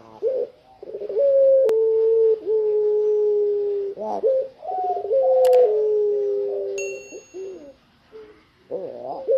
nào Yeah.